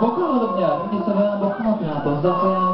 僕は僕では、ミニストブランドコーナーと、ザコヤ